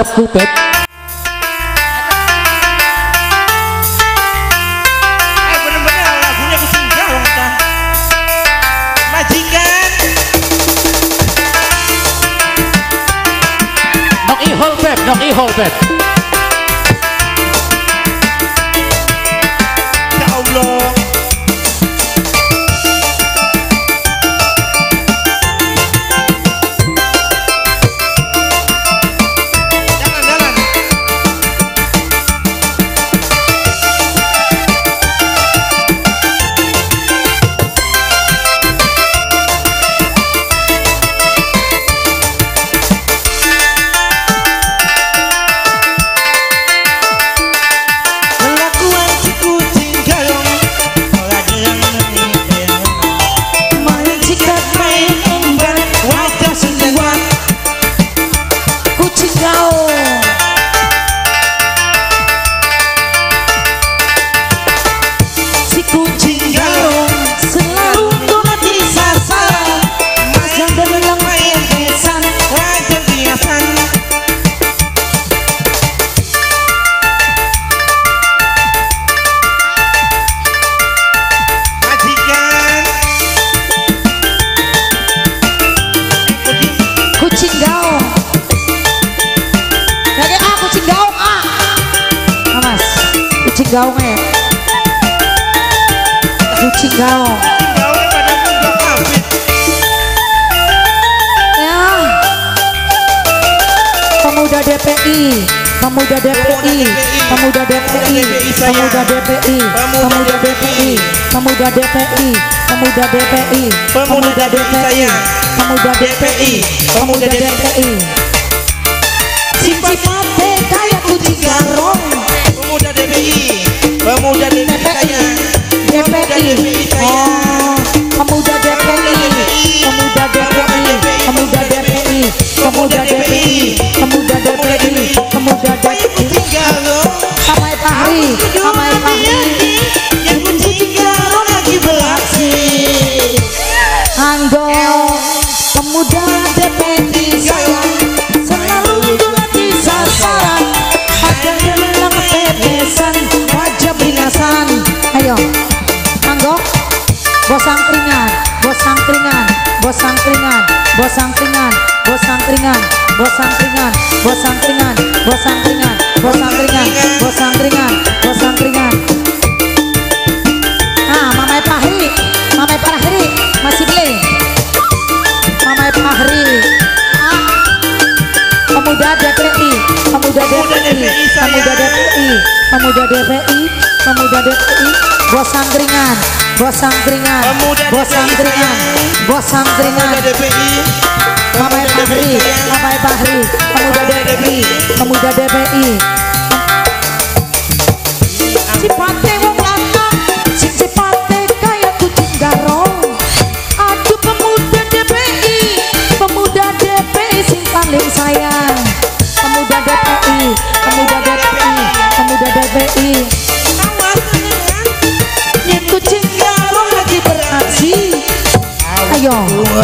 arep kubet Knock e hole bed, knock e hole. Ya pada munggah kabit ya pemuda DPI pemuda DPI pemuda DPI pemuda DPI pemuda DPI pemuda DPI pemuda DPI Pemuda DPI pemuda DPI pemuda DPI DPI pemuda DPI pemuda DPI pemuda DPI Tinggal Pamai Fahri Pamai Fahri. Yang kucing garong lagi beraksi. Anggo pemuda DPI sayang selalu mati sasaran ada yang bebesan wajah beringasan ayo. Anggo bos angkringan bos angkringan bos angkringan bos angkringan bos angkringan bos angkringan bos angkringan bos angkringan bos angkringan bos angkringan bos angkringan Ah, Mamai Pahri, Mamai Pahri, masih beli. Mamai Pahri. Ah. Pemuda DPI, pemuda DPI, pemuda DPI, pemuda DPI, pemuda DPI, bos angkringan, Bos Sangkringan. Bos Sangkringan. Bos Sangkringan. Mamai Fahri Mamai Fahri Pemuda DPI. Pemuda DPI. Cipati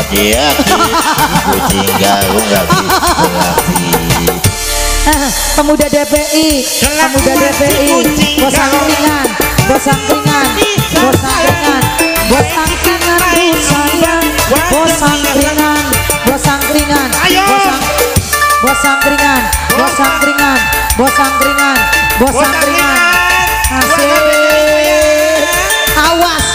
aki aki kucing garung aki pemuda DPI pemuda DPI bos angkringan bos angkringan bos angkringan bos angkringan bos angkringan bos angkringan bos angkringan bos angkringan bos angkringan bos angkringan bos angkringan asik. bos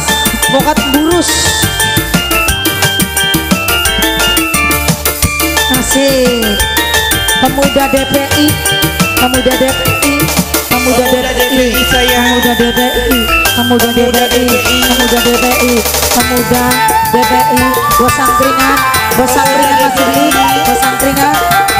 awas, bokat burus. Asik. Pemuda DPI, pemuda DPI, pemuda DPI, pemuda DPI, pemuda DPI, pemuda DPI, pemuda DPI, bos angkringan, bos angkringan masih beli, bos.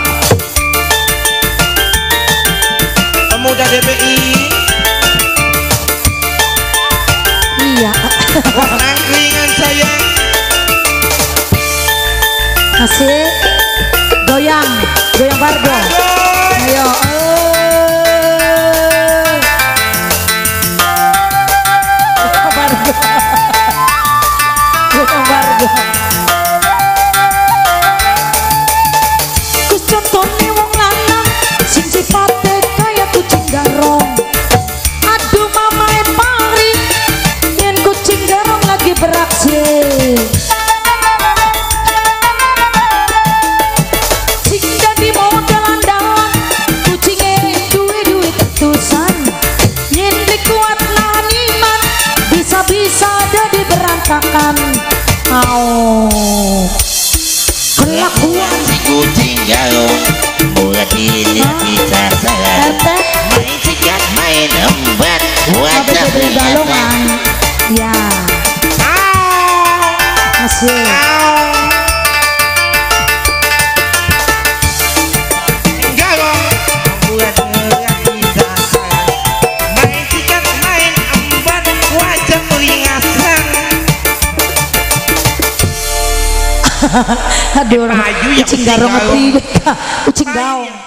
goyang warga. Ayo. merasakan oh kelakuan. Si kucing galau mulai dilihat bisa salah main sikat main empat wajah di Aduh orang ucing garong at ucing daong.